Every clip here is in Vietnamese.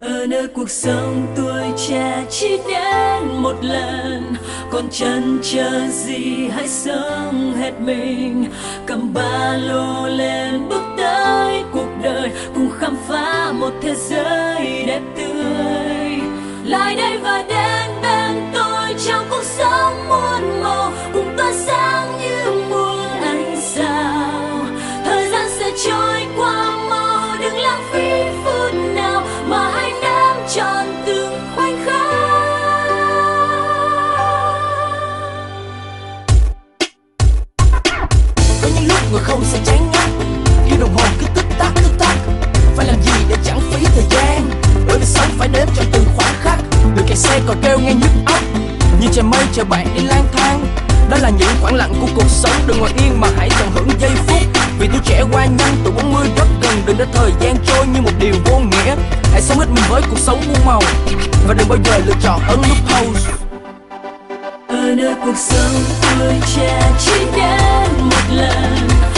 ở nơi cuộc sống tuổi trẻ chỉ đến một lần. Còn chân chờ gì hãy sống hết mình. Cầm ba lô lên bước tới cuộc đời. Cùng khám phá một thế giới đẹp tươi. Lại đây và đến bên người không sẽ chán ngắt. Khi đồng hồ cứ tích tắc tích tắc. Phải làm gì để chẳng phí thời gian? Bởi vì sống phải đếm cho từng khoảnh khắc. Người kẹt xe còn kêu nghe nhức óc. Như trời mây chờ bạn đi lang thang. Đó là những khoảng lặng của cuộc sống. Đừng ngồi yên mà hãy tận hưởng giây phút. Vì tuổi trẻ qua nhanh, tuổi 40 rất gần. Đừng để thời gian trôi như một điều vô nghĩa. Hãy sống hết mình với cuộc sống muôn màu. Và đừng bao giờ lựa chọn ấn nút pause. Ở nơi cuộc sống tuổi trẻ chỉ đến một lần.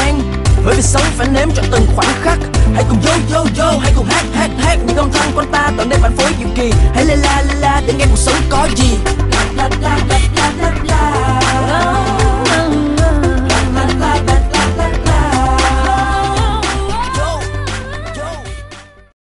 Gian bởi vì sống phải nếm trọn từng khoảnh khắc. Hãy cùng yo yo yo hãy cùng hát hát hát những âm thanh con ta tận đây phản phối diệu kỳ. Hãy la la la la, để nghe cuộc sống có gì. La la la la la la la.